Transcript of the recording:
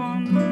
one.